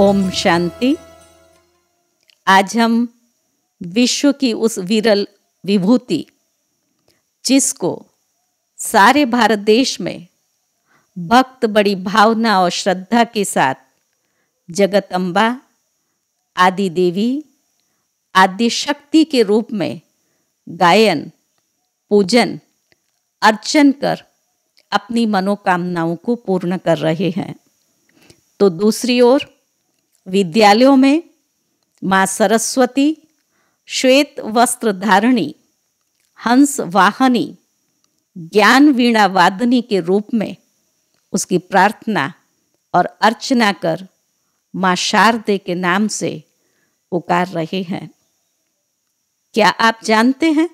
ओम शांति। आज हम विश्व की उस विरल विभूति, जिसको सारे भारत देश में भक्त बड़ी भावना और श्रद्धा के साथ जगत अम्बा आदि देवी, आदि शक्ति के रूप में गायन, पूजन, अर्चन कर अपनी मनोकामनाओं को पूर्ण कर रहे हैं। तो दूसरी ओर विद्यालयों में माँ सरस्वती, श्वेत वस्त्र धारणी, हंस वाहनी, ज्ञान वीणा वादनी के रूप में उसकी प्रार्थना और अर्चना कर माँ शारदे के नाम से पुकार रहे हैं। क्या आप जानते हैं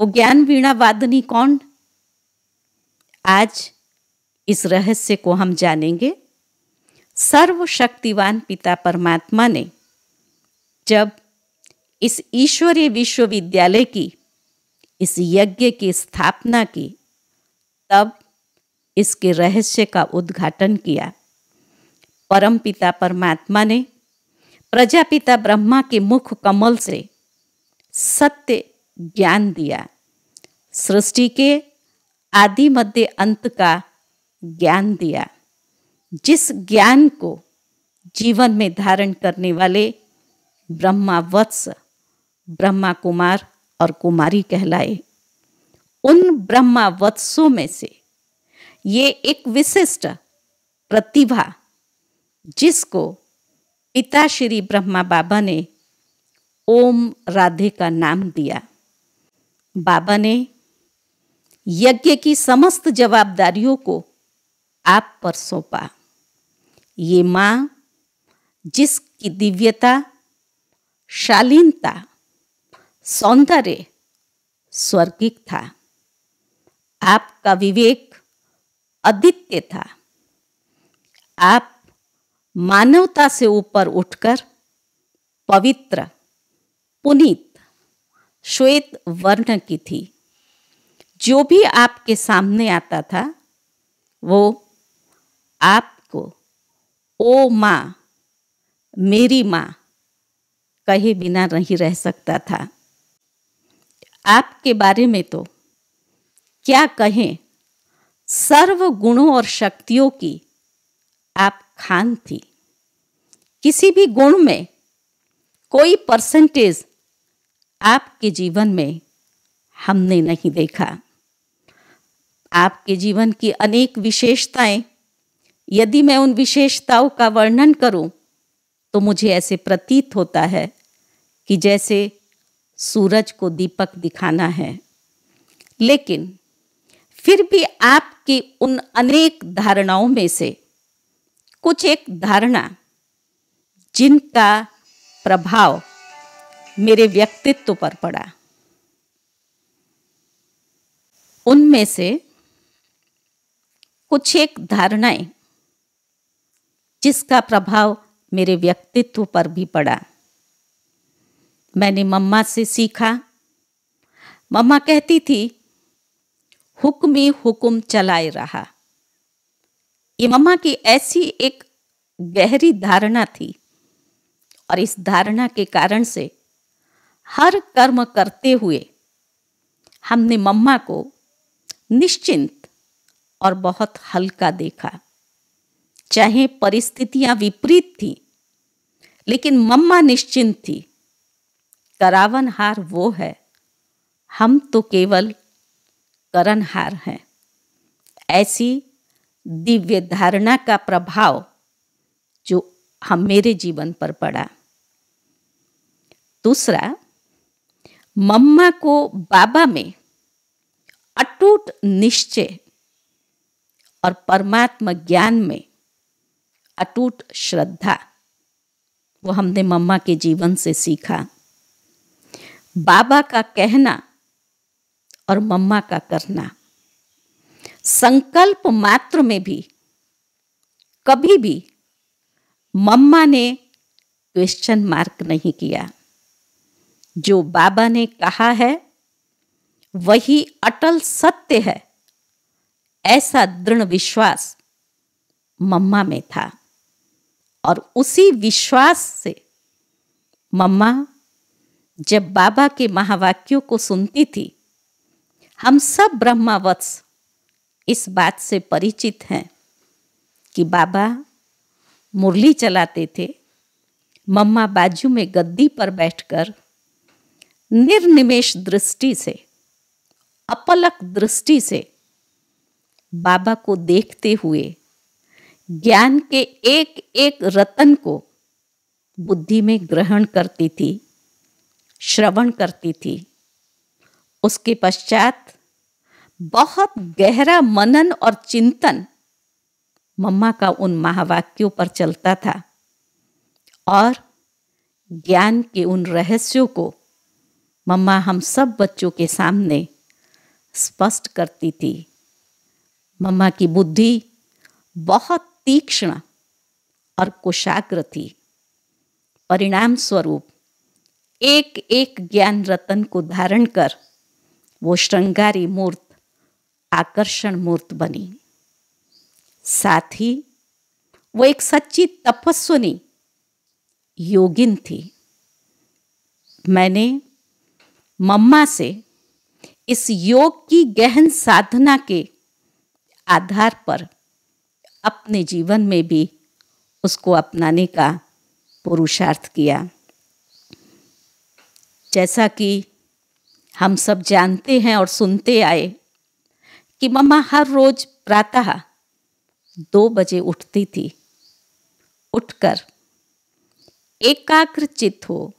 वो ज्ञान वीणा वादनी कौन? आज इस रहस्य को हम जानेंगे। सर्वशक्तिवान पिता परमात्मा ने जब इस ईश्वरीय विश्वविद्यालय की, इस यज्ञ की स्थापना की, तब इसके रहस्य का उद्घाटन किया। परम पिता परमात्मा ने प्रजापिता ब्रह्मा के मुख कमल से सत्य ज्ञान दिया। सृष्टि के आदि मध्य अंत का ज्ञान दिया। जिस ज्ञान को जीवन में धारण करने वाले ब्रह्मा वत्स ब्रह्मा कुमार और कुमारी कहलाए। उन ब्रह्मा वत्सों में से ये एक विशिष्ट प्रतिभा, जिसको पिता श्री ब्रह्मा बाबा ने ओम राधे का नाम दिया। बाबा ने यज्ञ की समस्त जवाबदारियों को आप पर सौंपा। ये माँ, जिसकी दिव्यता, शालीनता, सौंदर्य स्वर्गिक था। आपका विवेक अद्वितीय था। आप मानवता से ऊपर उठकर पवित्र, पुनीत, श्वेत वर्ण की थी। जो भी आपके सामने आता था, वो आपको ओ माँ, मेरी माँ कहे बिना नहीं रह सकता था। आपके बारे में तो क्या कहें? सर्व गुणों और शक्तियों की आप खान थी। किसी भी गुण में कोई परसेंटेज आपके जीवन में हमने नहीं देखा। आपके जीवन की अनेक विशेषताएँ यदि मैं उन विशेषताओं का वर्णन करूँ तो मुझे ऐसे प्रतीत होता है कि जैसे सूरज को दीपक दिखाना है। लेकिन फिर भी आपकी उन अनेक धारणाओं में से कुछ एक धारणा, जिनका प्रभाव मेरे व्यक्तित्व पर पड़ा। उनमें से कुछ एक धारणाएँ जिसका प्रभाव मेरे व्यक्तित्व पर भी पड़ा। मैंने मम्मा से सीखा। मम्मा कहती थी, हुक्म हुक्म चलाए रहा। ये मम्मा की ऐसी एक गहरी धारणा थी और इस धारणा के कारण से हर कर्म करते हुए हमने मम्मा को निश्चिंत और बहुत हल्का देखा। चाहे परिस्थितियाँ विपरीत थी, लेकिन मम्मा निश्चिंत थी। करावन हार वो है, हम तो केवल करनहार हैं। ऐसी दिव्य धारणा का प्रभाव जो हम मेरे जीवन पर पड़ा। दूसरा, मम्मा को बाबा में अटूट निश्चय और परमात्मा ज्ञान में अटूट श्रद्धा, वो हमने मम्मा के जीवन से सीखा। बाबा का कहना और मम्मा का करना। संकल्प मात्र में भी, कभी भी मम्मा ने क्वेश्चन मार्क नहीं किया। जो बाबा ने कहा है, वही अटल सत्य है, ऐसा दृढ़ विश्वास मम्मा में था। और उसी विश्वास से मम्मा, जब बाबा के महावाक्यों को सुनती थी, हम सब ब्रह्मावत्स इस बात से परिचित हैं कि बाबा मुरली चलाते थे। मम्मा बाजू में गद्दी पर बैठकर निर्निमेश दृष्टि से, अपलक दृष्टि से बाबा को देखते हुए ज्ञान के एक एक रतन को बुद्धि में ग्रहण करती थी, श्रवण करती थी। उसके पश्चात बहुत गहरा मनन और चिंतन मम्मा का उन महावाक्यों पर चलता था और ज्ञान के उन रहस्यों को मम्मा हम सब बच्चों के सामने स्पष्ट करती थी। मम्मा की बुद्धि बहुत तीक्ष्ण और कुशाग्र थी परिणाम स्वरूप एक एक ज्ञान रतन को धारण कर वो श्रृंगारी मूर्त, आकर्षण मूर्त बनी। साथ ही वो एक सच्ची तपस्वनी, योगिन थी। मैंने मम्मा से इस योग की गहन साधना के आधार पर अपने जीवन में भी उसको अपनाने का पुरुषार्थ किया। जैसा कि हम सब जानते हैं और सुनते आए कि मम्मा हर रोज प्रातः दो बजे उठती थी। उठकर एकाग्र चित हो,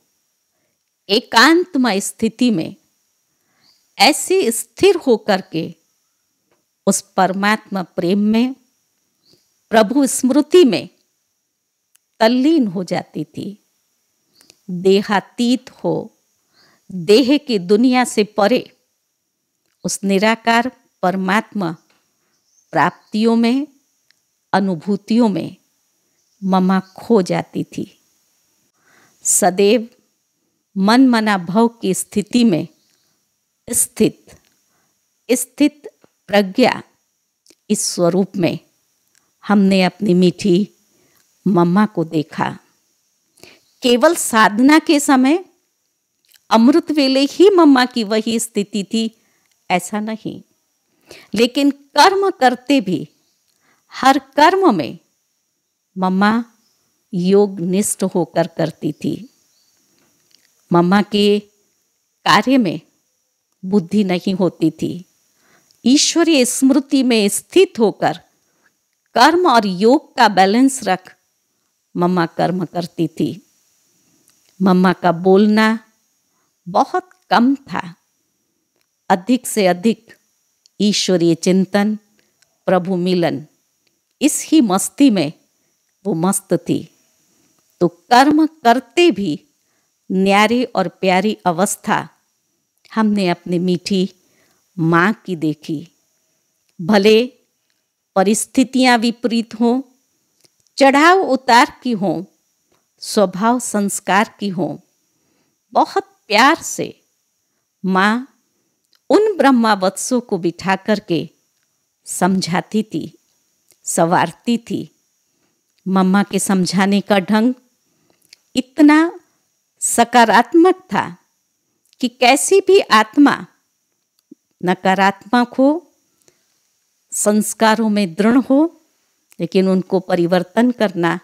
एकांतमय स्थिति में ऐसे स्थिर होकर के उस परमात्मा प्रेम में प्रभु स्मृति में तल्लीन हो जाती थी। देहातीत हो, देह की दुनिया से परे, उस निराकार परमात्मा प्राप्तियों में, अनुभूतियों में ममा खो जाती थी। सदैव मन मना भव की स्थिति में स्थित स्थित प्रज्ञा इस स्वरूप में हमने अपनी मीठी मम्मा को देखा। केवल साधना के समय अमृत वेले ही मम्मा की वही स्थिति थी, ऐसा नहीं। लेकिन कर्म करते भी, हर कर्म में मम्मा योग निष्ठ होकर करती थी। मम्मा के कार्य में बुद्धि नहीं होती थी। ईश्वरीय स्मृति में स्थित होकर कर्म और योग का बैलेंस रख। मम्मा कर्म करती थी। मम्मा का बोलना बहुत कम था। अधिक से अधिक ईश्वरीय चिंतन, प्रभु मिलन, इस ही मस्ती में वो मस्त थी। तो कर्म करते भी न्यारी और प्यारी अवस्था हमने अपनी मीठी माँ की देखी। भले परिस्थितियाँ विपरीत हों, चढ़ाव उतार की हों, स्वभाव संस्कार की हों। बहुत प्यार से माँ उन ब्रह्मावत्सों को बिठा करके समझाती थी, सवारती थी। मम्मा के समझाने का ढंग इतना सकारात्मक था कि कैसी भी आत्मा नकारात्मक हो संस्कारों में दृढ़ हो, लेकिन उनको परिवर्तन करना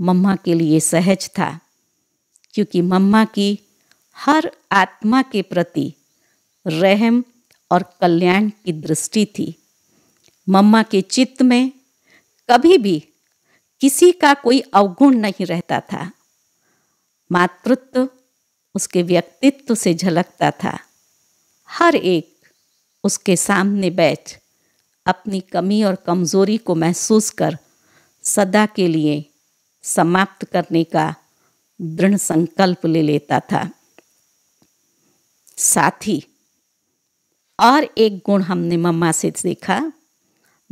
मम्मा के लिए सहज था, क्योंकि मम्मा की हर आत्मा के प्रति रहम और कल्याण की दृष्टि थी। मम्मा के चित्त में कभी भी किसी का कोई अवगुण नहीं रहता था। मातृत्व उसके व्यक्तित्व से झलकता था। हर एक उसके सामने बैठ अपनी कमी और कमज़ोरी को महसूस कर सदा के लिए समाप्त करने का दृढ़ संकल्प ले लेता था। साथ ही और एक गुण हमने मम्मा से देखा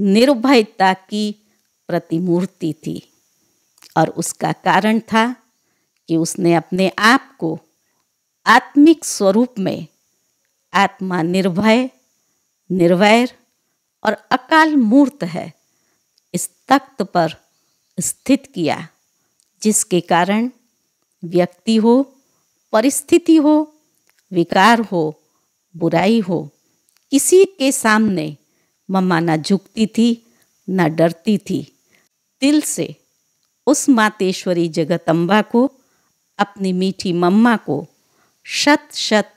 निर्भयता की प्रतिमूर्ति थी और उसका कारण था कि उसने अपने आप को आत्मिक स्वरूप में आत्मा निर्भय, निर्वैर और अकाल मूर्त है, इस तख्त पर स्थित किया, जिसके कारण व्यक्ति हो, परिस्थिति हो, विकार हो, बुराई हो, किसी के सामने मम्मा ना झुकती थी, न डरती थी। दिल से उस मातेश्वरी जगतम्बा को, अपनी मीठी मम्मा को शत शत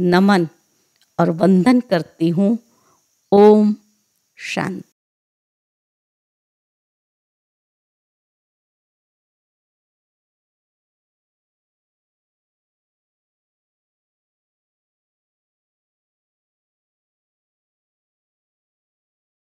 नमन और वंदन करती हूँ। ओम शांति